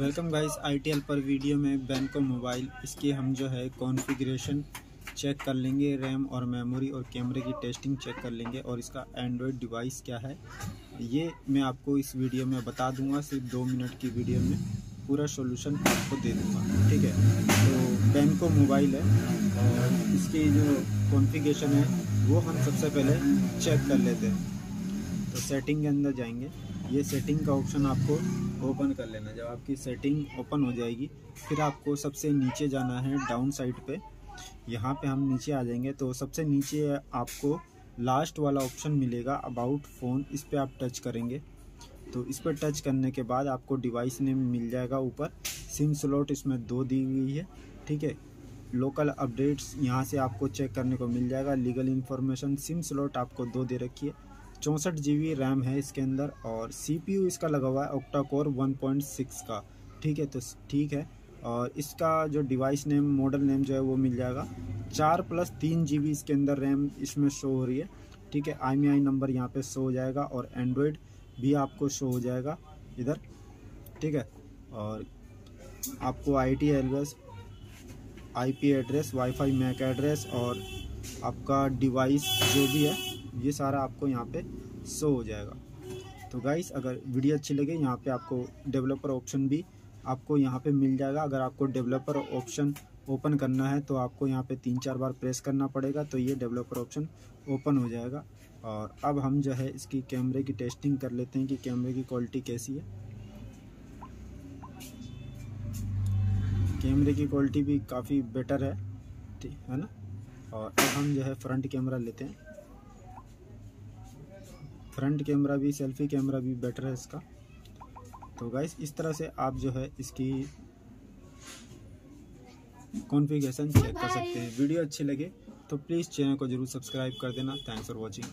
Welcome guys ITL पर video में बैंको मोबाइल इसकी हम जो है कॉन्फ़िगरेशन चेक कर लेंगे रैम और मेमोरी और कैमरे की टेस्टिंग चेक कर लेंगे, और इसका एंड्रॉयड डिवाइस क्या है, ये मैं आपको इस वीडियो में बता दूँगा, सिर्फ़ दो मिनट की वीडियो में पूरा सॉल्यूशन आपको दे दूँगा, ठीक है? तो बैंको मोबाइल है, और इसकी जो कॉन्फ़िगरेशन है, वो हम सबसे पहले चेक कर लेते हैं। तो सेटिंग के अंदर जाएँगे। ये सेटिंग का ऑप्शन आपको ओपन कर लेना जब आपकी सेटिंग ओपन हो जाएगी, फिर आपको सबसे नीचे जाना है डाउन साइड पे। यहाँ पे हम नीचे आ जाएँगे तो सबसे नीचे आपको लास्ट वाला ऑप्शन मिलेगा अबाउट फ़ोन इस पर आप टच करेंगे। तो इस पर टच करने के बाद आपको डिवाइस नेम मिल जाएगा ऊपर। सिम स्लॉट इसमें दो दी हुई है, ठीक है? लोकल अपडेट्स यहाँ से आपको चेक करने को मिल जाएगा। लीगल इन्फॉर्मेशन सिम स्लॉट आपको दो दे रखी है। चौंसठ जीबी रैम है इसके अंदर और सीपीयू इसका लगा हुआ है ऑक्टा कोर वन का। ठीक है तो ठीक है। और इसका जो डिवाइस नेम, मॉडल नेम जो है वो मिल जाएगा। चार प्लस तीन जीबी इसके अंदर रैम इसमें शो हो रही है। ठीक है, आई आई नंबर यहाँ पे शो हो जाएगा और एंड्रॉयड भी आपको शो हो जाएगा इधर। ठीक है, और आपको I T address I P address, WiFi MAC address और आपका डिवाइस जो भी है ये सारा आपको यहाँ पे शो हो जाएगा। तो गाइस अगर वीडियो अच्छी लगे, यहाँ पे आपको डेवलपर ऑप्शन भी आपको यहाँ पे मिल जाएगा। अगर आपको डेवलपर ऑप्शन ओपन करना है तो आपको यहाँ पे तीन चार बार प्रेस करना पड़ेगा तो ये डेवलपर ऑप्शन ओपन हो जाएगा। और अब हम जो है इसकी कैमरे की टेस्टिंग कर लेते हैं कि कैमरे की क्वालिटी कैसी है। कैमरे की क्वालिटी भी काफ़ी बेटर है, ठीक है ना? और अब हम जो है फ्रंट कैमरा लेते हैं। फ्रंट कैमरा भी, सेल्फी कैमरा भी बेटर है इसका। तो गाइस इस तरह से आप जो है इसकी कॉन्फ़िगरेशन चेक कर सकते हैं। वीडियो अच्छी लगे तो प्लीज़ चैनल को ज़रूर सब्सक्राइब कर देना। Thanks for watching